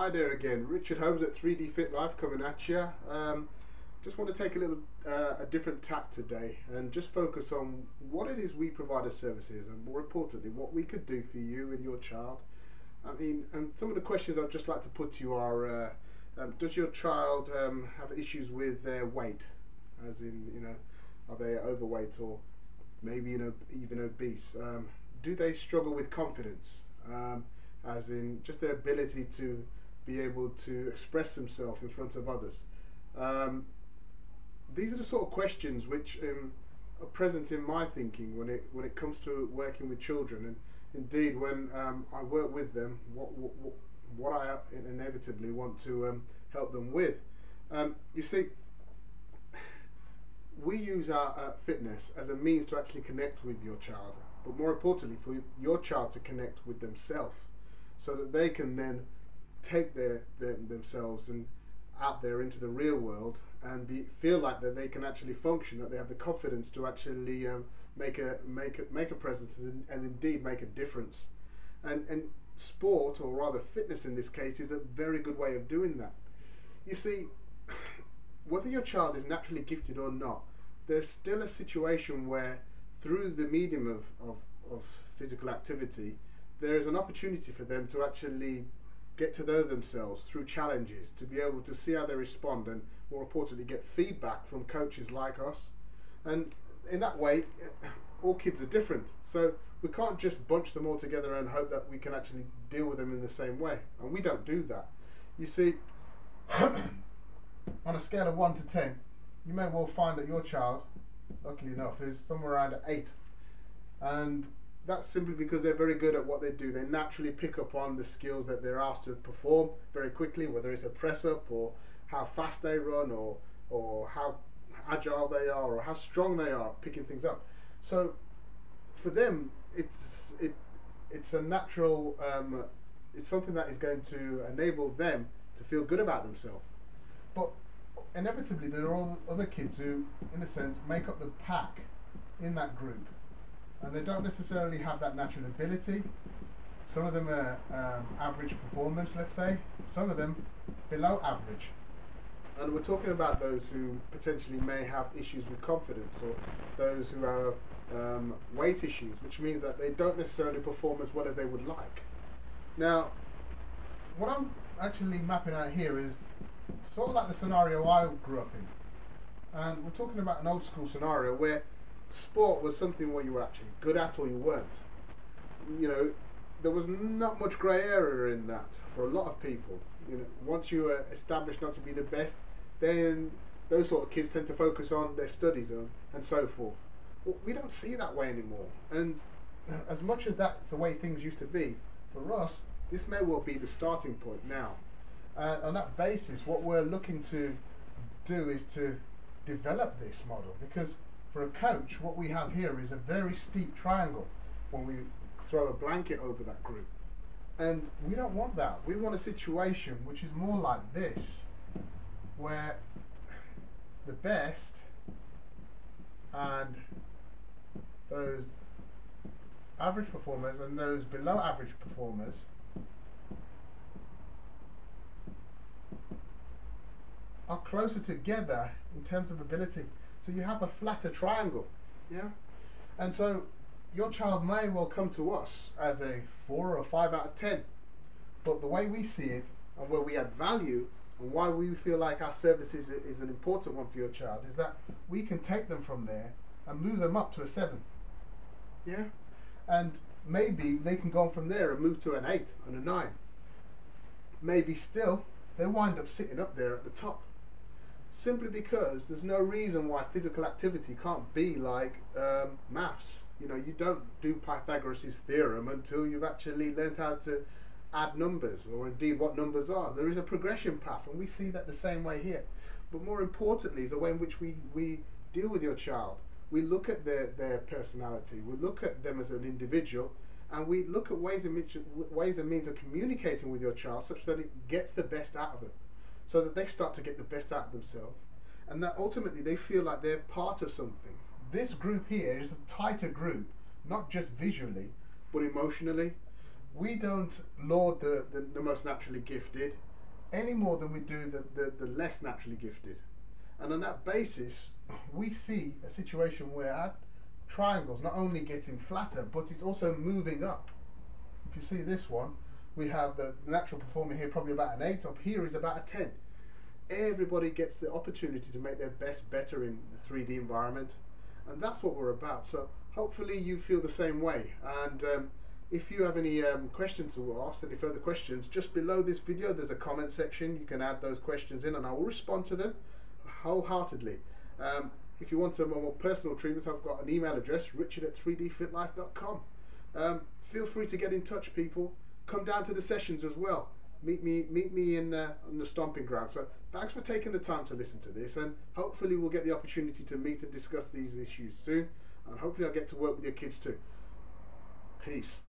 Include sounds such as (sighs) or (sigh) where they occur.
Hi there again, Richard Holmes at 3D Fit Life coming at you. Um, just want to take a little uh, a different tack today and just focus on what it is we provide as services and more importantly what we could do for you and your child. I mean, and some of the questions I'd just like to put to you are: uh, um, Does your child um, have issues with their weight, as in you know, are they overweight or maybe you know even obese? Um, do they struggle with confidence? Um, as in just their ability to be able to express themselves in front of others. Um, these are the sort of questions which um, are present in my thinking when it when it comes to working with children, and indeed when um, I work with them, what, what what I inevitably want to um, help them with. Um, you see, we use our uh, fitness as a means to actually connect with your child, but more importantly, for your child to connect with themselves so that they can then take their, their themselves and out there into the real world and be feel like that they can actually function, that they have the confidence to actually um, make a make a make a presence and, and indeed make a difference. And and sport or rather fitness in this case is a very good way of doing that. You see, (sighs) whether your child is naturally gifted or not, there's still a situation where through the medium of, of, of physical activity, there is an opportunity for them to actually get to know themselves through challenges, to be able to see how they respond, and more importantly, get feedback from coaches like us. And in that way, eh, all kids are different. So we can't just bunch them all together and hope that we can actually deal with them in the same way. And we don't do that. You see, (coughs) on a scale of 1 to 10, you may well find that your child, luckily enough, is somewhere around 8. And that's simply because they're very good at what they do. They naturally pick up on the skills that they're asked to perform very quickly, whether it's a press up or how fast they run or or how agile they are or how strong they are picking things up. So for them, it's it it's a natural um, it's something that is going to enable them to feel good about themselves. But inevitably, there are all other kids who, in a sense, make up the pack in that group and they don't necessarily have that natural ability. Some of them are um, average performance, let's say. Some of them below average. And we're talking about those who potentially may have issues with confidence or those who have um, weight issues, which means that they don't necessarily perform as well as they would like. Now, what I'm actually mapping out here is sort of like the scenario I grew up in. And we're talking about an old school scenario where sport was something where you were actually good at or you weren't. You know, there was not much grey area in that for a lot of people. You know, once you are established not to be the best, then those sort of kids tend to focus on their studies and, and so forth. Well, we don't see that way anymore. And as much as that's the way things used to be, for us, this may well be the starting point now. Uh, on that basis, what we're looking to do is to develop this model because for a coach, what we have here is a very steep triangle when we throw a blanket over that group. And we don't want that. We want a situation which is more like this, where the best and those average performers and those below average performers are closer together in terms of ability. So you have a flatter triangle, yeah? And so your child may well come to us as a four or five out of ten. But the way we see it and where we add value and why we feel like our services is, is an important one for your child is that we can take them from there and move them up to a seven. Yeah? And maybe they can go on from there and move to an eight and a nine. Maybe still they wind up sitting up there at the top simply because there's no reason why physical activity can't be like um, maths. You know, you don't do Pythagoras' theorem until you've actually learned how to add numbers, or indeed what numbers are. There is a progression path, and we see that the same way here. But more importantly, is the way in which we, we deal with your child. We look at their, their personality, we look at them as an individual, and we look at ways which ways and means of communicating with your child such that it gets the best out of them so that they start to get the best out of themselves and that ultimately they feel like they're part of something. This group here is a tighter group, not just visually, but emotionally. We don't laud the, the, the most naturally gifted. any more than we do the, the, the less naturally gifted. And on that basis, we see a situation where our triangle's not only getting flatter, but it's also moving up. If you see this one, we have the natural performer here probably about an 8, up here is about a 10. Everybody gets the opportunity to make their best better in the 3D environment, and that's what we're about. So hopefully you feel the same way. And um, if you have any um, questions to ask, any further questions, just below this video there's a comment section. You can add those questions in and I will respond to them wholeheartedly. Um, if you want some more personal treatment, I've got an email address, richard at 3dfitlife.com. Um, feel free to get in touch, people. Come down to the sessions as well. Meet me, meet me in uh, on the stomping ground. So thanks for taking the time to listen to this, and hopefully we'll get the opportunity to meet and discuss these issues soon. And hopefully I'll get to work with your kids too. Peace.